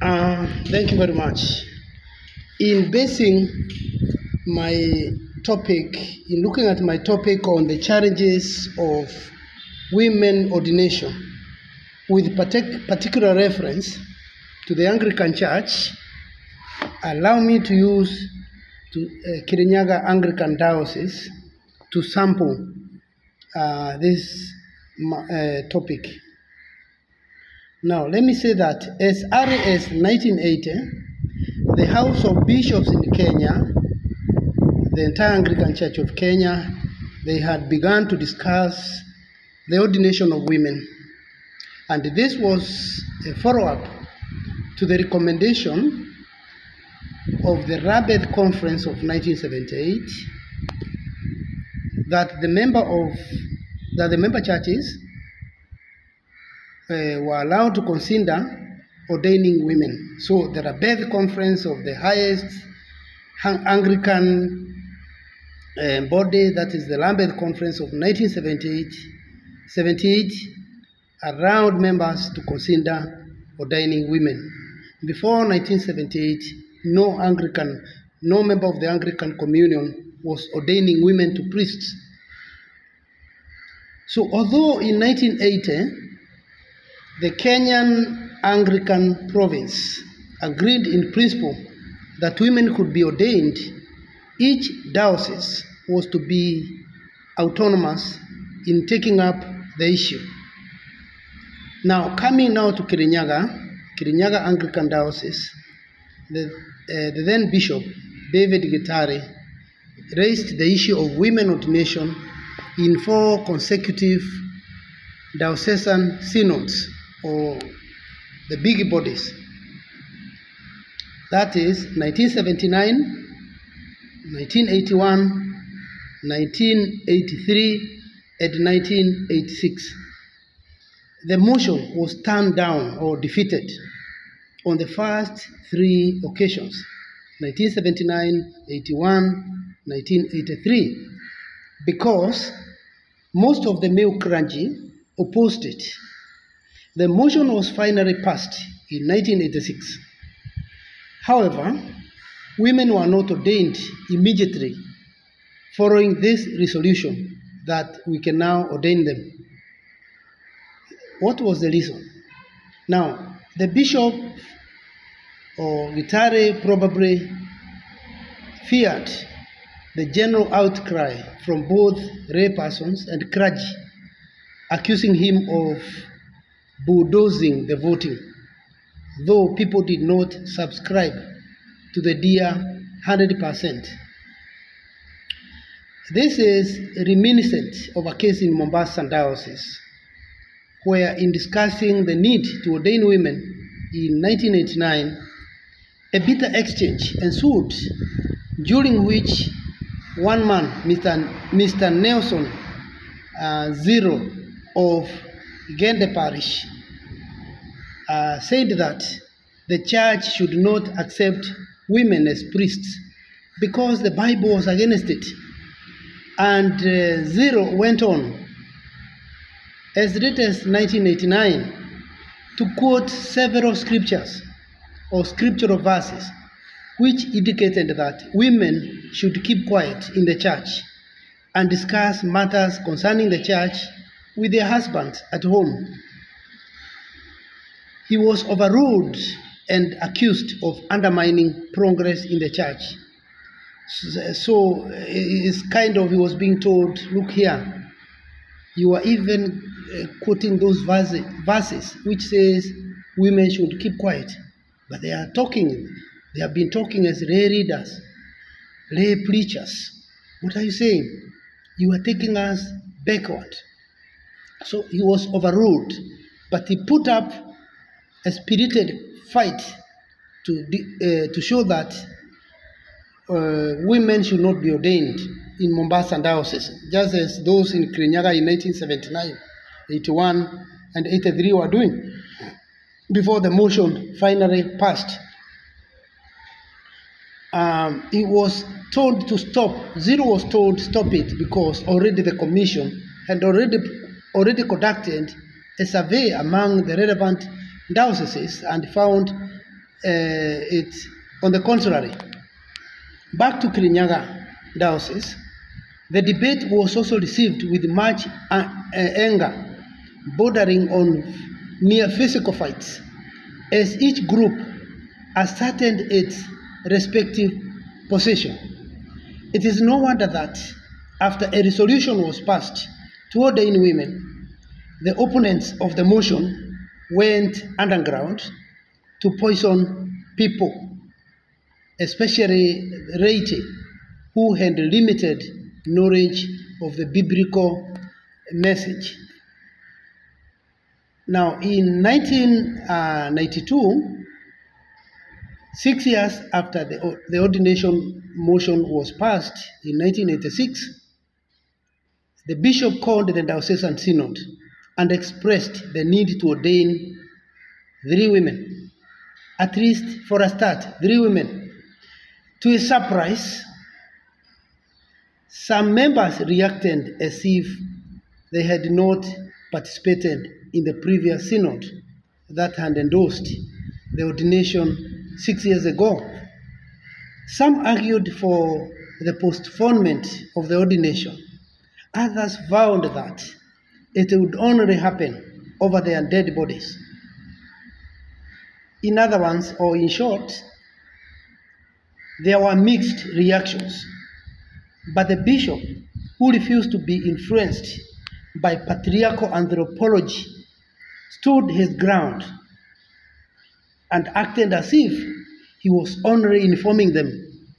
Uh, thank you very much. In basing my topic, in looking at my topic on the challenges of women ordination, with partic- particular reference to the Anglican Church, allow me to use to, uh, Kirinyaga Anglican Diocese to sample uh, this uh, topic. Now, let me say that as early as 1980, the House of Bishops in Kenya, the entire Anglican Church of Kenya, they had begun to discuss the ordination of women. And this was a follow up to the recommendation of the Lambeth Conference of 1978 that the member of that the member churches uh, were allowed to consider ordaining women. So the Lambeth Conference of the highest Anglican uh, body, that is the Lambeth Conference of 1978, 78, allowed members to consider ordaining women. Before 1978, no Anglican, no member of the Anglican Communion was ordaining women to priests. So although in 1980, the Kenyan Anglican province agreed in principle that women could be ordained, each diocese was to be autonomous in taking up the issue. Now, coming now to Kirinyaga, Kirinyaga Anglican Diocese, the, uh, the then Bishop David Gitari raised the issue of women ordination in four consecutive diocesan synods or the big bodies. That is 1979, 1981, 1983, and 1986. The motion was turned down or defeated on the first three occasions 1979, 81, 1983 because most of the male clergy opposed it. The motion was finally passed in 1986. However, women were not ordained immediately following this resolution that we can now ordain them. What was the reason? Now, the bishop or Gitari probably feared the general outcry from both lay persons and clergy, accusing him of bulldozing the voting, though people did not subscribe to the dear 100%. This is reminiscent of a case in Mombasa Diocese, where in discussing the need to ordain women in 1989, a bitter exchange ensued, during which one man, Mr. Mr. Nelson uh, Zero of Gende Parish, uh, said that the church should not accept women as priests because the Bible was against it. And uh, Zero went on, as late as 1989, to quote several scriptures or scriptural verses which indicated that women should keep quiet in the church and discuss matters concerning the church with their husbands at home. He was overruled and accused of undermining progress in the church. So, it's kind of, he was being told, look here, you are even uh, quoting those verses which says women should keep quiet. But they are talking, they have been talking as lay readers, lay preachers. What are you saying? You are taking us backward. So he was overruled, but he put up a spirited fight to, uh, to show that uh, women should not be ordained in Mombasa diocese, just as those in Kirinyaga in 1979, 81, and 83 were doing before the motion finally passed. Um, he was told to stop. Zero was told stop it because already the commission had already already conducted a survey among the relevant dioceses and found it on the contrary. Back to Kirinyaga Diocese, the debate was also received with much uh, anger, bordering on near physical fights, as each group ascertained its respective position. It is no wonder that after a resolution was passed to ordain women, the opponents of the motion went underground to poison people, especially Reite, who had limited knowledge of the biblical message. Now, in 1992, six years after the, the ordination motion was passed in 1986, the bishop called the diocesan synod and expressed the need to ordain three women, at least for a start, three women. To his surprise, some members reacted as if they had not participated in the previous synod that had endorsed the ordination six years ago. Some argued for the postponement of the ordination. Others vowed that it would only happen over their dead bodies. In other words, or in short, there were mixed reactions. But the bishop, who refused to be influenced by patriarchal anthropology, stood his ground and acted as if he was only informing them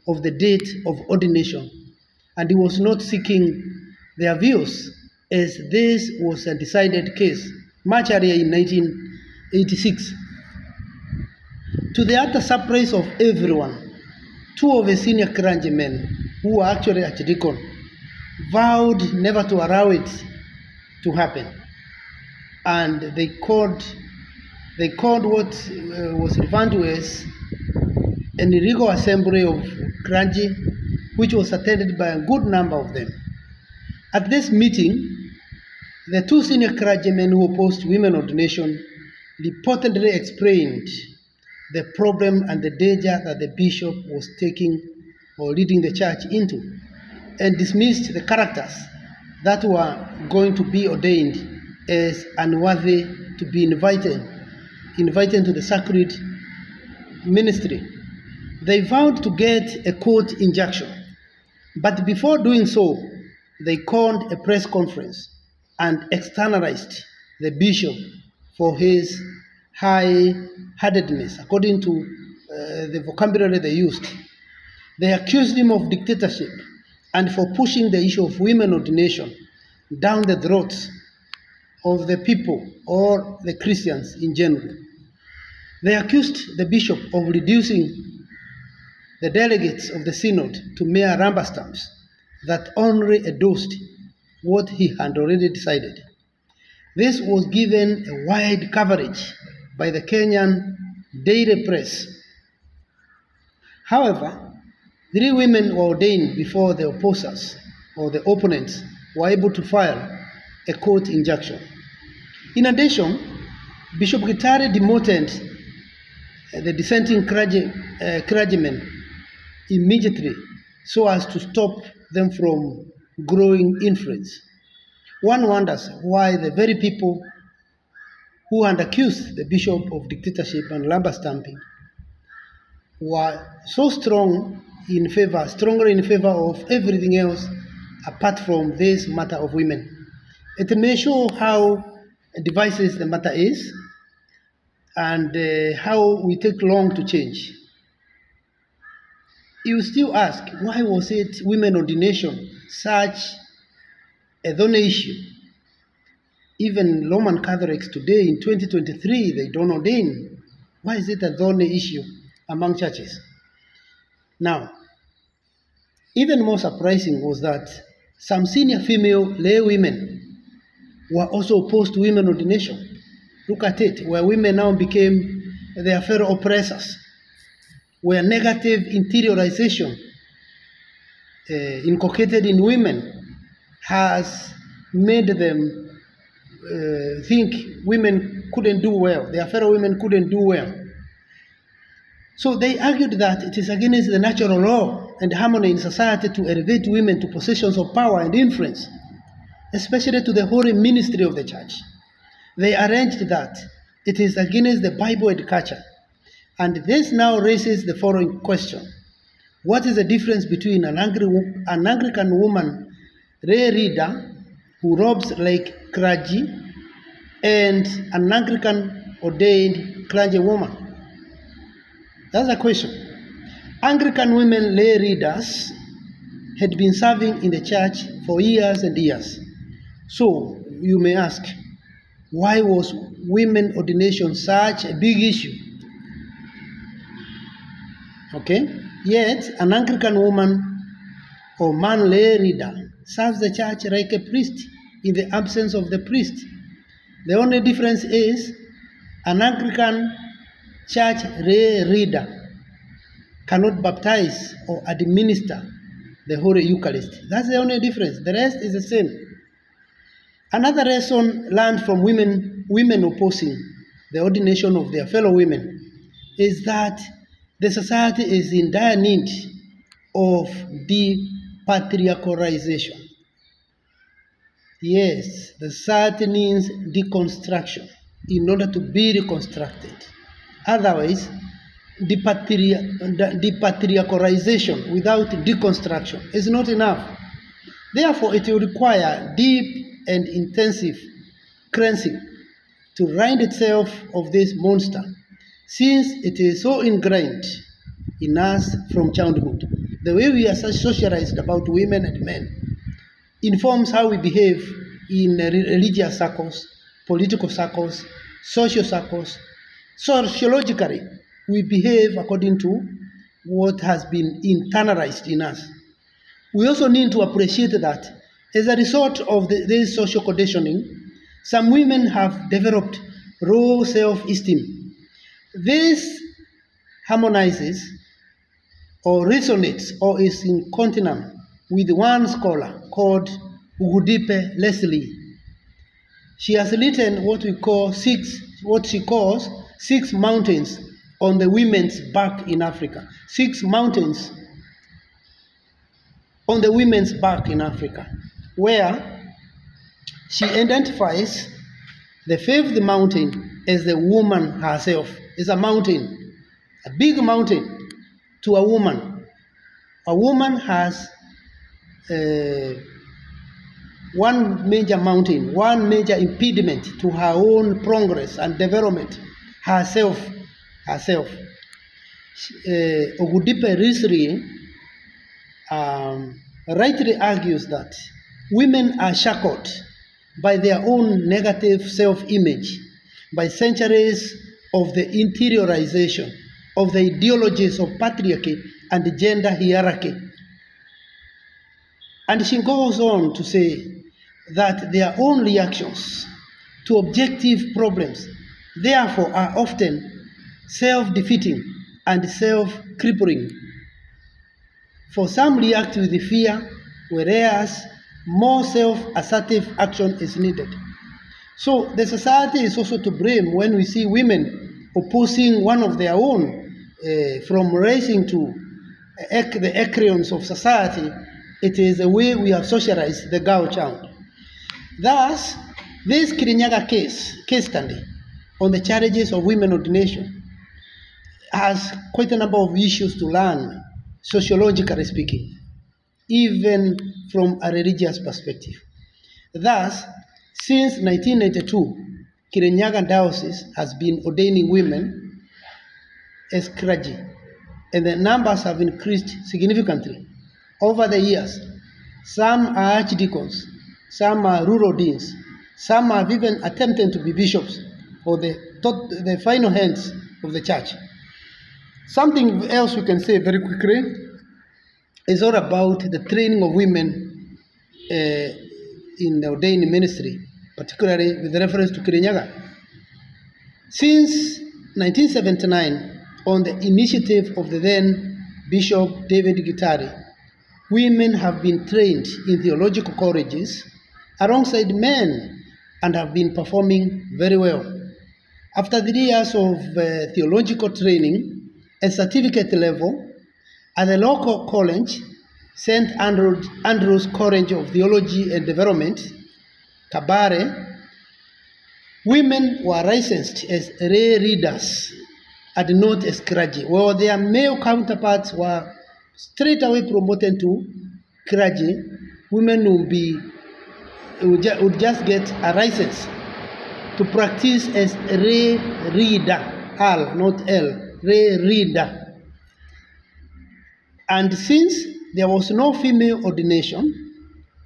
of the date of ordination and he was not seeking their views as this was a decided case much earlier in 1986. To the utter surprise of everyone, two of the senior clergymen who were actually archdeacon vowed never to allow it to happen. And they called, they called what uh, was referred to as an illegal assembly of clergy, which was attended by a good number of them. At this meeting, the two senior clergymen who opposed women ordination reportedly explained the problem and the danger that the bishop was taking or leading the church into, and dismissed the characters that were going to be ordained as unworthy to be invited, invited to the sacred ministry. They vowed to get a court injunction, but before doing so, they called a press conference and externalized the bishop for his high headedness, according to uh, the vocabulary they used. They accused him of dictatorship and for pushing the issue of women ordination down the throats of the people or the Christians in general. They accused the bishop of reducing the delegates of the synod to mere rubber stamps that only endorsed what he had already decided. This was given a wide coverage by the Kenyan daily press. However, three women were ordained before the opposers or the opponents were able to file a court injunction. In addition, Bishop Gitari demoted the dissenting clergy, uh, clergymen immediately so as to stop them from growing influence. One wonders why the very people who had accused the bishop of dictatorship and lumber stamping were so strong in favor, stronger in favor of everything else apart from this matter of women. It may show how divisive the matter is and uh, how we take long to change. You still ask, why was it women ordination such a thorny issue? Even Roman Catholics today in 2023, they don't ordain. Why is it a thorny issue among churches? Now, even more surprising was that some senior female lay women were also opposed to women ordination. Look at it, where women now became their fellow oppressors, where negative interiorization uh, inculcated in women has made them uh, think women couldn't do well, their fellow women couldn't do well. So they argued that it is against the natural law and harmony in society to elevate women to positions of power and influence, especially to the holy ministry of the church. They arranged that it is against the Bible and culture. And this now raises the following question What is the difference between an, Angli- an Anglican woman, lay reader, who robs like clergy, and an Anglican ordained clergy woman? That's a question. Anglican women lay readers had been serving in the church for years and years. So you may ask, why was women ordination such a big issue? Okay, yet an Anglican woman or man lay reader serves the church like a priest in the absence of the priest. The only difference is an Anglican church lay reader cannot baptize or administer the Holy Eucharist. That's the only difference. The rest is the same. Another lesson learned from women, women opposing the ordination of their fellow women is that the society is in dire need of depatriarchalization. Yes, the society needs deconstruction in order to be reconstructed. Otherwise, depatri- depatriarchalization without deconstruction is not enough. Therefore, it will require deep and intensive cleansing to rid itself of this monster, since it is so ingrained in us from childhood. The way we are socialized about women and men informs how we behave in religious circles, political circles, social circles. Sociologically, we behave according to what has been internalized in us. We also need to appreciate that as a result of the, this social conditioning, some women have developed low self esteem. This harmonizes or resonates or is in continuum with one scholar called Ogundipe Leslie. She has written what we call six, what she calls six mountains on the women's back in Africa. Six mountains on the women's back in Africa, where she identifies the fifth mountain as the woman herself. It's a mountain, a big mountain to a woman. A woman has uh, one major mountain, one major impediment to her own progress and development, herself, herself. Uh, Risri um, rightly argues that women are shackled by their own negative self image, by centuries of the interiorization of the ideologies of patriarchy and gender hierarchy. And she goes on to say that their own reactions to objective problems, therefore, are often self defeating and self crippling. For some react with fear, whereas more self assertive action is needed. So the society is also to blame when we see women opposing one of their own uh, from raising to ec- the echelons of society. It is the way we have socialized the girl child. Thus, this Kirinyaga case, case study on the challenges of women ordination has quite a number of issues to learn, sociologically speaking, even from a religious perspective. Thus, since 1992, Kirinyaga Diocese has been ordaining women as clergy, and the numbers have increased significantly over the years. Some are archdeacons, some are rural deans, some have even attempted to be bishops or the, the final hands of the church. Something else we can say very quickly is all about the training of women uh, in the ordained ministry, particularly with reference to Kirinyaga. Since 1979, on the initiative of the then Bishop David Gitari, women have been trained in theological colleges alongside men and have been performing very well. After three years of uh, theological training, at certificate level at the local college, St. Andrew, Andrew's College of Theology and Development, Kabare, women were licensed as lay readers and not as clergy, while their male counterparts were straight away promoted to clergy. Women would be would, ju- would just get a license to practice as lay reader, L, not L, lay reader. And since there was no female ordination,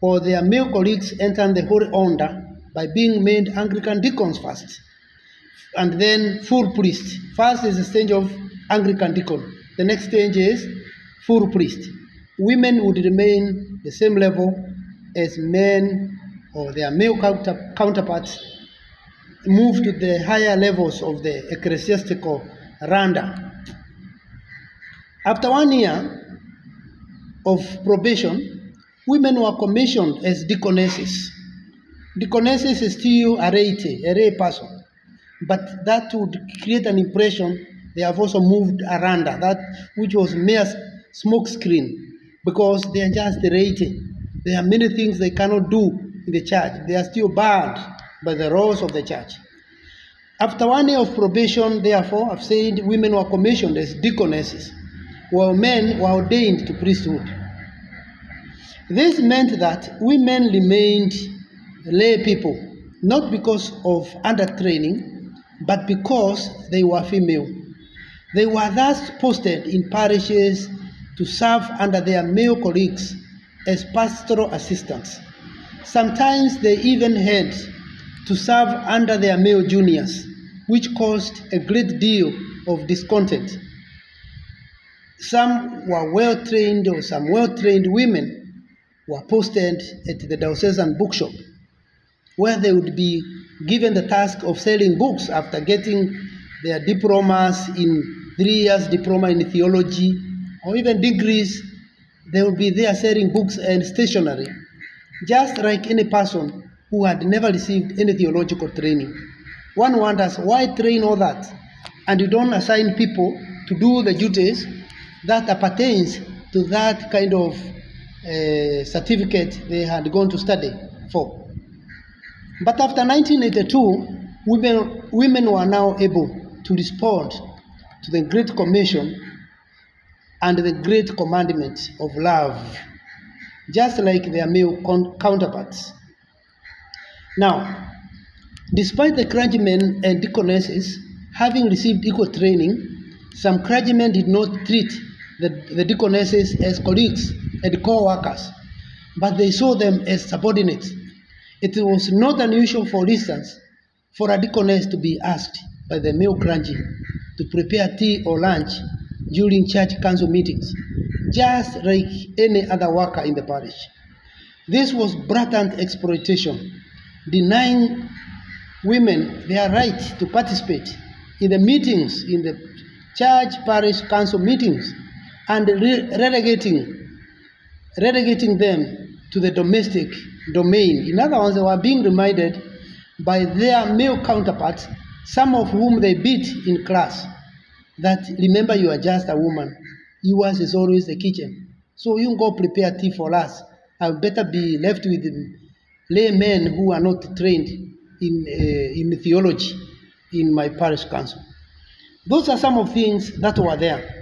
or their male colleagues entered the holy order by being made Anglican deacons first, and then full priest. First is the stage of Anglican deacon. The next stage is full priest. Women would remain the same level as men or their male counter, counterparts move to the higher levels of the ecclesiastical randa. After one year of probation, women were commissioned as deaconesses. Deaconesses is still a laity, a lay person, but that would create an impression they have also moved around that which was mere smoke screen because they are just laity. There are many things they cannot do in the church. They are still bound by the laws of the church. After one year of probation, therefore, I've said women were commissioned as deaconesses, while men were ordained to priesthood. This meant that women remained lay people, not because of undertraining, but because they were female. They were thus posted in parishes to serve under their male colleagues as pastoral assistants. Sometimes they even had to serve under their male juniors, which caused a great deal of discontent. Some were well trained, or some well trained women were posted at the diocesan bookshop, where they would be given the task of selling books after getting their diplomas in three years diploma in theology or even degrees. They would be there selling books and stationery, just like any person who had never received any theological training. One wonders why train all that and you don't assign people to do the duties that appertains to that kind of uh, certificate they had gone to study for. But after 1982, women, women were now able to respond to the Great Commission and the Great Commandment of love, just like their male counterparts. Now, despite the clergymen and deaconesses having received equal training, some clergymen did not treat the, the deaconesses as colleagues and co-workers, but they saw them as subordinates. It was not unusual, for instance, for a deaconess to be asked by the male clergy to prepare tea or lunch during church council meetings, just like any other worker in the parish. This was blatant exploitation, denying women their right to participate in the meetings, in the church parish council meetings, and re- relegating, relegating them to the domestic domain. In other words, they were being reminded by their male counterparts, some of whom they beat in class, that remember you are just a woman. Yours is always the kitchen. So you go prepare tea for us. I better be left with laymen who are not trained in, uh, in theology in my parish council. Those are some of things that were there.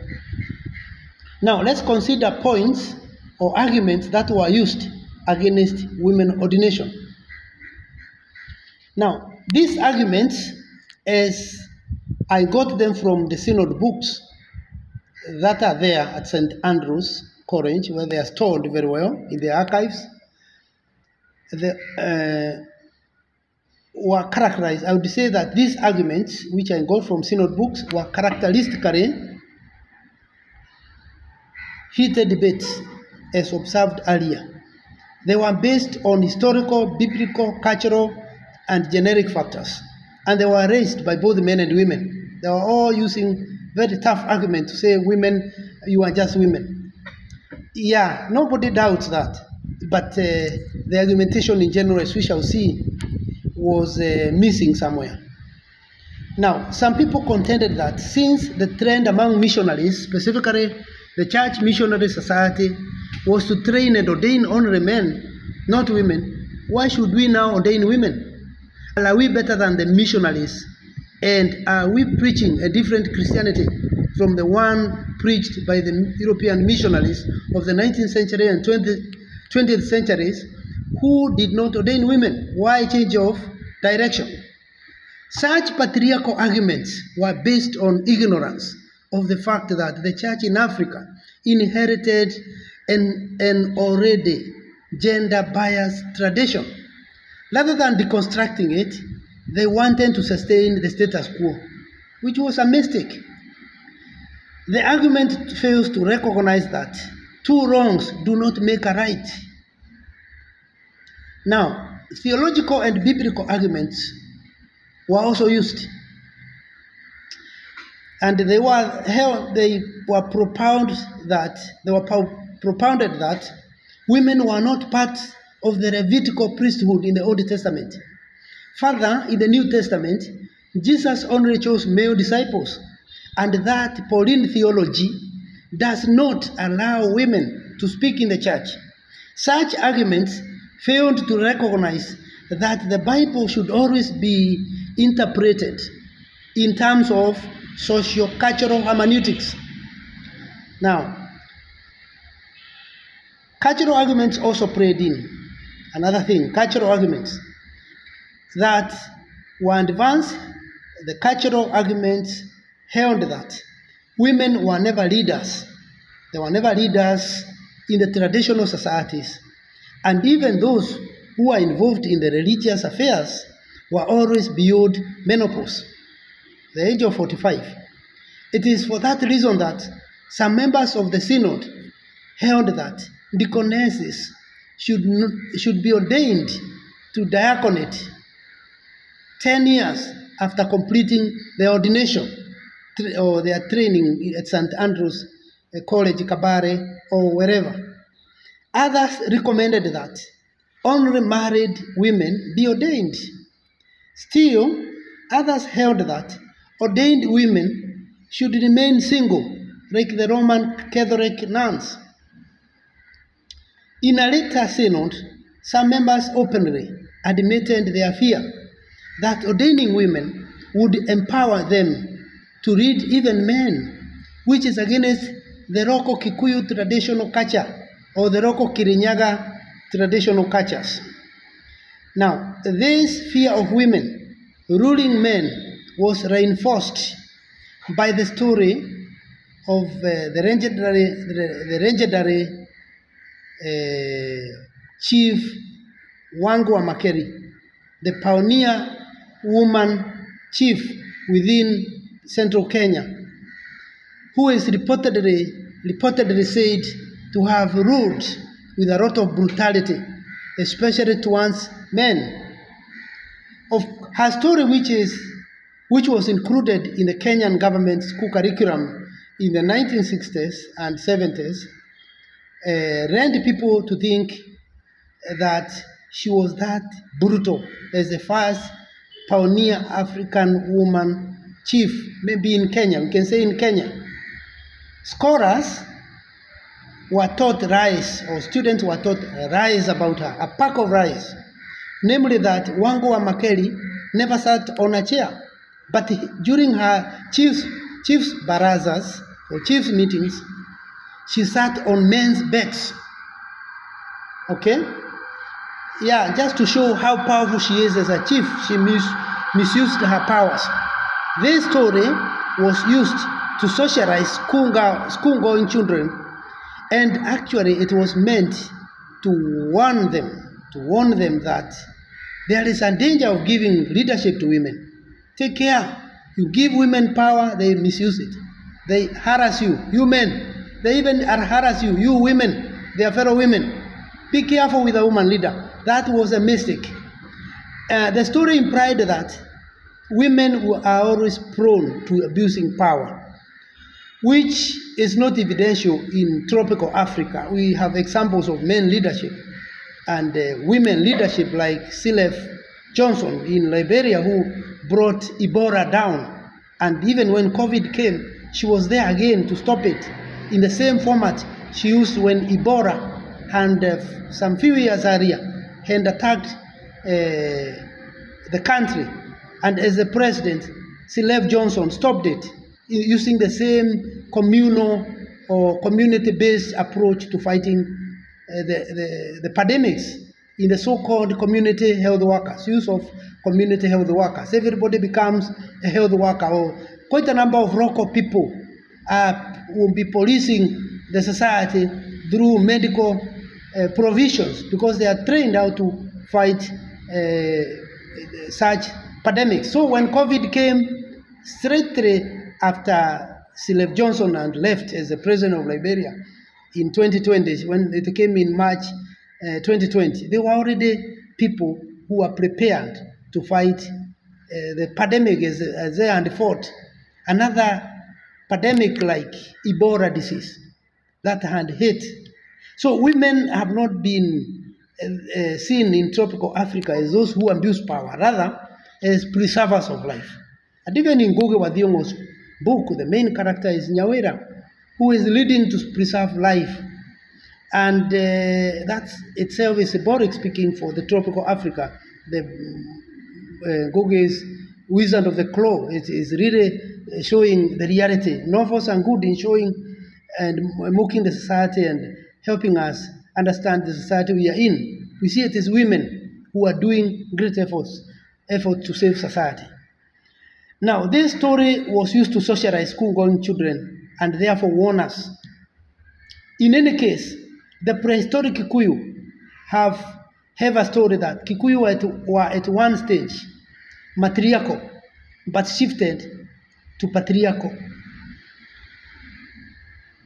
Now let's consider points or arguments that were used against women ordination. Now, these arguments, as I got them from the synod books that are there at St. Andrew's College, where they are stored very well in the archives, the, uh, were characterized. I would say that these arguments, which I got from synod books, were characteristically heated debates as observed earlier. They were based on historical, biblical, cultural, and generic factors, and they were raised by both men and women. They were all using very tough argument to say, women, you are just women. Yeah, nobody doubts that, but uh, the argumentation in general, as we shall see, was uh, missing somewhere. Now, some people contended that since the trend among missionaries, specifically the Church Missionary Society, was to train and ordain only men, not women, why should we now ordain women? Are we better than the missionaries? And are we preaching a different Christianity from the one preached by the European missionaries of the 19th century and 20th, 20th centuries who did not ordain women? Why change of direction? Such patriarchal arguments were based on ignorance of the fact that the church in Africa inherited an, an already gender biased tradition. Rather than deconstructing it, they wanted to sustain the status quo, which was a mistake. The argument fails to recognize that two wrongs do not make a right. Now, theological and biblical arguments were also used. And they were held, they were propounded that they were propounded that women were not part of the Levitical priesthood in the Old Testament. Further, in the New Testament, Jesus only chose male disciples, and that Pauline theology does not allow women to speak in the church. Such arguments failed to recognize that the Bible should always be interpreted in terms of socio-cultural hermeneutics. Now, cultural arguments also played in. Another thing, cultural arguments that were advanced, the cultural arguments held that women were never leaders. They were never leaders in the traditional societies. And even those who are involved in the religious affairs were always beyond menopause, the age of 45. It is for that reason that some members of the synod held that deaconesses should, should be ordained to diaconate 10 years after completing their ordination or their training at St. Andrew's uh, College, Kabare, or wherever. Others recommended that only married women be ordained. Still, others held that ordained women should remain single, like the Roman Catholic nuns. In a later synod, some members openly admitted their fear that ordaining women would empower them to lead even men, which is against the Roko Kikuyu traditional culture or the Roko Kirinyaga traditional cultures. Now, this fear of women ruling men was reinforced by the story of uh, the legendary, the, legendary uh, chief Wangu Makeri, the pioneer woman chief within central Kenya, who is reportedly, reportedly said to have ruled with a lot of brutality, especially towards men. Of her story, which is which was included in the Kenyan government school curriculum in the 1960s and 70s, uh, led people to think that she was that brutal as the first pioneer African woman chief, maybe in Kenya, we can say in Kenya. Scholars were taught lies, or students were taught lies about her, a pack of lies. Namely, that Wangu wa Makeri never sat on a chair, but during her chief's, chief's barazas, or chief's meetings, she sat on men's backs. Okay? Yeah, just to show how powerful she is as a chief, she mis- misused her powers. This story was used to socialize school going children and actually, it was meant to warn them, to warn them that there is a danger of giving leadership to women. Take care. You give women power, they misuse it. They harass you. You men, they even are harass you. You women, their fellow women. Be careful with a woman leader. That was a mistake. Uh, the story implied that women are always prone to abusing power which is not evidential in tropical Africa. We have examples of men leadership and uh, women leadership like Sirleaf Johnson in Liberia who brought Ebola down. And even when COVID came, she was there again to stop it in the same format she used when Ebola and uh, some few years earlier had attacked uh, the country. And as the president, Sirleaf Johnson stopped it using the same communal or community-based approach to fighting uh, the, the, the pandemics in the so-called community health workers, use of community health workers. Everybody becomes a health worker or quite a number of local people uh, will be policing the society through medical uh, provisions because they are trained how to fight uh, such pandemics. So when COVID came, straight after Sirleaf Johnson and left as the president of Liberia in 2020, when it came in March uh, 2020, there were already people who were prepared to fight uh, the pandemic as, as they had fought another pandemic like Ebola disease that had hit. So women have not been uh, uh, seen in tropical Africa as those who abuse power, rather as preservers of life. And even in Ngugi wa book, the main character is Nyawira, who is leading to preserve life. And uh, that itself is symbolic speaking for the tropical Africa. The uh, Wizard of the Crow is, is really showing the reality. Novels are good in showing and mocking the society and helping us understand the society we are in. We see it as women who are doing great efforts, effort to save society. Now, this story was used to socialize school-going children and therefore warn us. In any case, the prehistoric Kikuyu have, have a story that Kikuyu were at, were at one stage matriarchal, but shifted to patriarchal.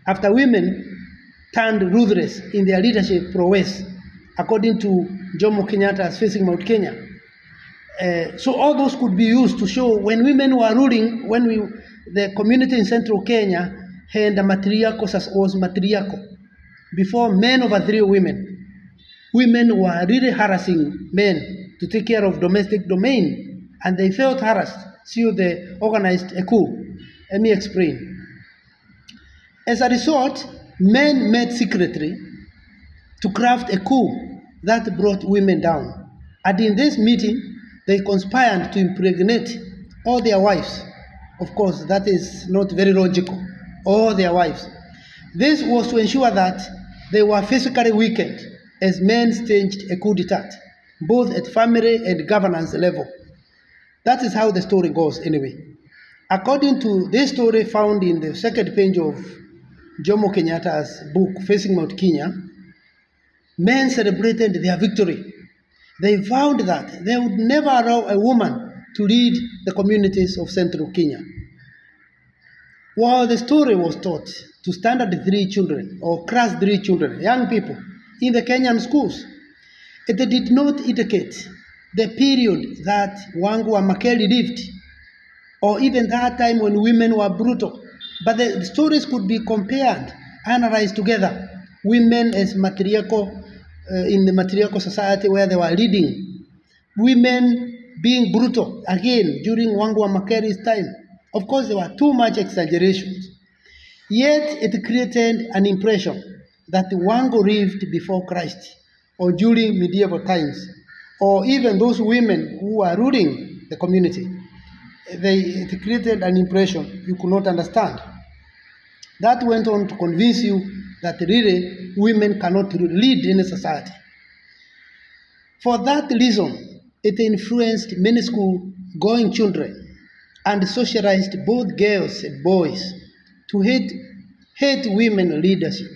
After women turned ruthless in their leadership prowess, according to Jomo Kenyatta's Facing Mount Kenya. Uh, so all those could be used to show when women were ruling, when we, the community in central Kenya had a matriarchal as was matriarchal. Before men overthrew women, women were really harassing men to take care of domestic domain, and they felt harassed. So they organized a coup. Let me explain. As a result, men met secretly to craft a coup that brought women down. And in this meeting, they conspired to impregnate all their wives. Of course, that is not very logical. All their wives. This was to ensure that they were physically weakened as men staged a coup d'etat, both at family and governance level. That is how the story goes, anyway. According to this story found in the second page of Jomo Kenyatta's book, Facing Mount Kenya, men celebrated their victory. They vowed that they would never allow a woman to lead the communities of central Kenya. While the story was taught to standard three children or class three children, young people, in the Kenyan schools, it did not indicate the period that Wangu wa Makeri lived, or even that time when women were brutal. But the stories could be compared, analyzed together. Women as matriarchal uh, in the matriarchal society where they were leading. Women being brutal again during Wangu wa Makeri's time. Of course, there were too much exaggerations. Yet it created an impression that Wangu lived before Christ or during medieval times, or even those women who were ruling the community they, it created an impression you could not understand. That went on to convince you that really women cannot lead in a society. For that reason, it influenced many school going children and socialized both girls and boys to hate, hate women leadership.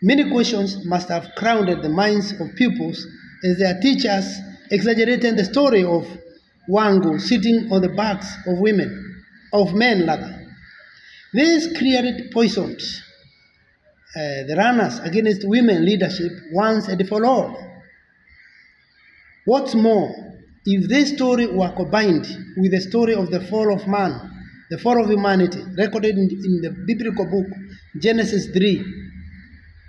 Many questions must have crowded the minds of pupils as their teachers exaggerated the story of Wangu sitting on the backs of women, of men rather. This created poisoned uh, the runners against women leadership once and for all. What's more, if this story were combined with the story of the fall of man, the fall of humanity, recorded in, in the biblical book Genesis 3,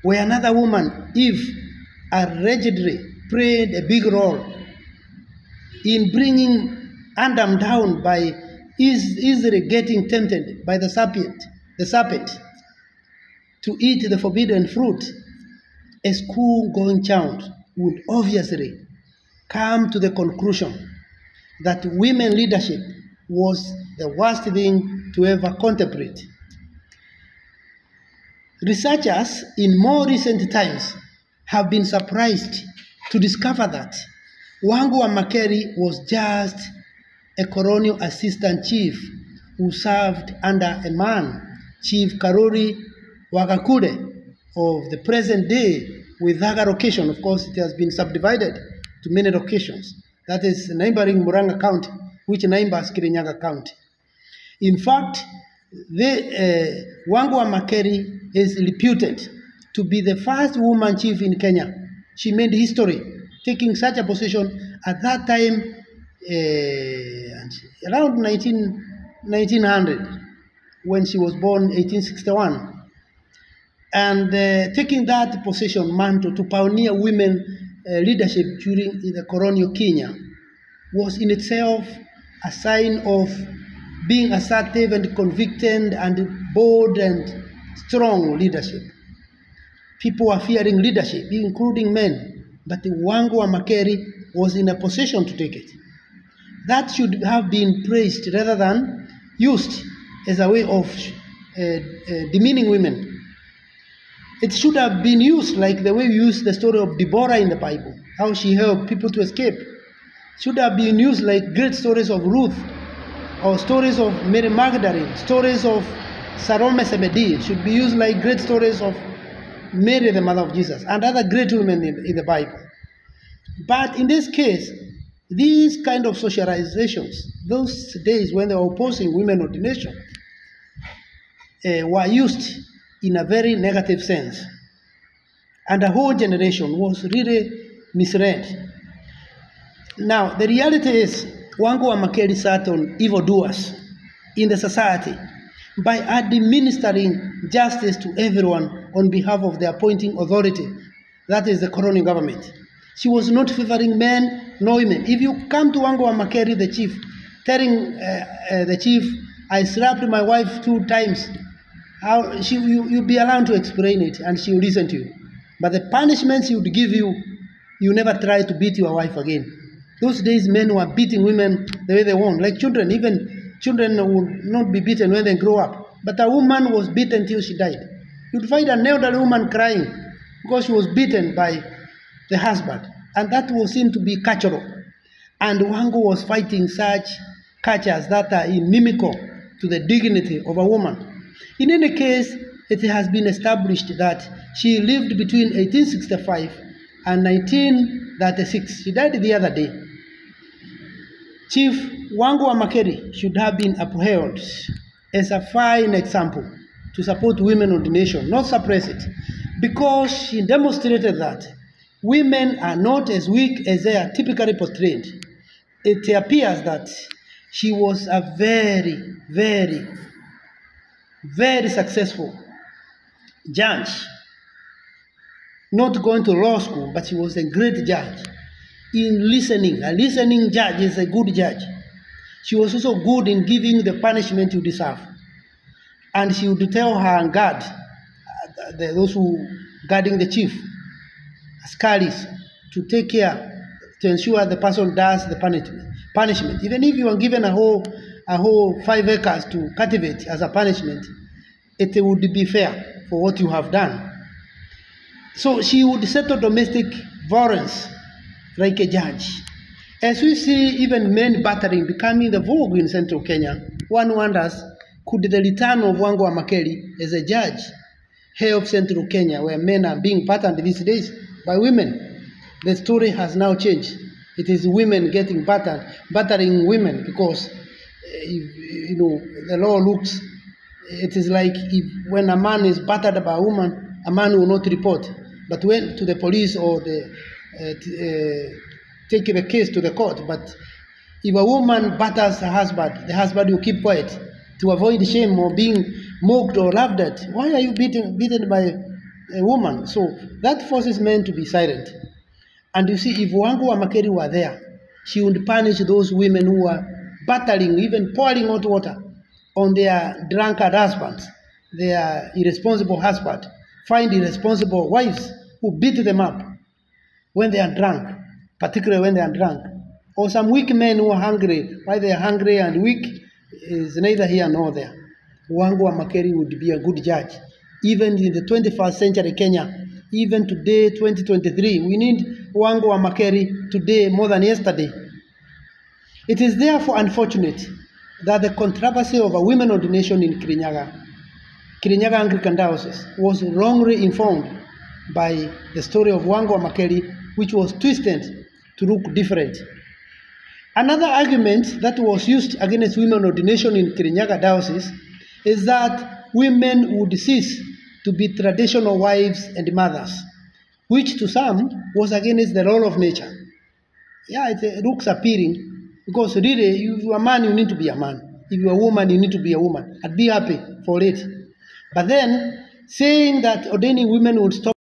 where another woman, Eve, allegedly played a big role in bringing Adam down by easily getting tempted by the serpent, the serpent to eat the forbidden fruit, a school-going child would obviously come to the conclusion that women leadership was the worst thing to ever contemplate. Researchers in more recent times have been surprised to discover that Wangu wa Makeri was just a colonial assistant chief who served under a man, Chief Karori Wagakure of the present day Weithaga location. Of course, it has been subdivided to many locations. That is neighboring Muranga County, which neighbors Kirinyaga County. In fact, the, uh, Wangu wa Makeri is reputed to be the first woman chief in Kenya. She made history, taking such a position at that time, uh, around 19, 1900, when she was born, 1861. And uh, taking that position, mantle, to pioneer women leadership during the colonial Kenya was in itself a sign of being assertive and convicted and bold and strong leadership. People were fearing leadership, including men, but Wangu wa Makeri was in a position to take it. That should have been praised rather than used as a way of uh, uh, demeaning women. It should have been used like the way we use the story of Deborah in the Bible, how she helped people to escape. Should have been used like great stories of Ruth, or stories of Mary Magdalene, stories of Salome Semedi. Should be used like great stories of Mary, the mother of Jesus, and other great women in, in the Bible. But in this case, these kind of socializations, those days when they were opposing women ordination, uh, were used in a very negative sense. And the whole generation was really misread. Now, the reality is, Wangu wa Makeri sat on evildoers in the society by administering justice to everyone on behalf of the appointing authority, that is the colonial government. She was not favoring men nor women. If you come to Wangu wa Makeri, the chief, telling uh, uh, the chief, I slapped my wife two times, how she, you, you'll be allowed to explain it and she will listen to you. But the punishments she would give you, you never try to beat your wife again. Those days, men were beating women the way they want, like children. Even children would not be beaten when they grow up. But a woman was beaten till she died. You'd find an elderly woman crying because she was beaten by the husband. And that was seen to be cultural. And Wangu was fighting such cultures that are inimical to the dignity of a woman. In any case, it has been established that she lived between 1865 and 1936. She died the other day. Chief Wangu wa Makeri should have been upheld as a fine example to support women ordination, not suppress it, because she demonstrated that women are not as weak as they are typically portrayed. It appears that she was a very, very, very successful judge, not going to law school, but she was a great judge in listening. A listening judge is a good judge. She was also good in giving the punishment you deserve. And she would tell her guard, the, those who guarding the chief, askaris, to take care to ensure the person does the punishment. Punishment, even if you are given a whole a whole five acres to cultivate as a punishment, it would be fair for what you have done. So she would settle domestic violence like a judge. As we see even men battering becoming the vogue in central Kenya, one wonders could the return of Wangu wa Makeri as a judge help central Kenya where men are being battered these days by women? The story has now changed. It is women getting battered, battering women because if, you know the law looks. It is like if when a man is battered by a woman, a man will not report, but when to the police or the uh, uh, take the case to the court. But if a woman batters her husband, the husband will keep quiet to avoid shame or being mocked or laughed at. Why are you beaten, beaten by a woman? So that forces men to be silent. And you see, if Wangu wa Makeri were there, she would punish those women who were battling, even pouring hot water on their drunkard husbands, their irresponsible husband, find irresponsible wives who beat them up when they are drunk, particularly when they are drunk. Or some weak men who are hungry. Why they are hungry and weak is neither here nor there. Wangu wa Makeri would be a good judge. Even in the 21st century Kenya, even today, 2023, we need Wangu wa Makeri today more than yesterday. It is therefore unfortunate that the controversy over women ordination in Kirinyaga, Kirinyaga Anglican Diocese, was wrongly informed by the story of Wangu wa Makeri, which was twisted to look different. Another argument that was used against women ordination in Kirinyaga Diocese is that women would cease to be traditional wives and mothers, which to some was against the law of nature. Yeah, it looks appealing because really, if you're a man, you need to be a man. If you're a woman, you need to be a woman. I'd be happy for it. But then, saying that ordaining women would stop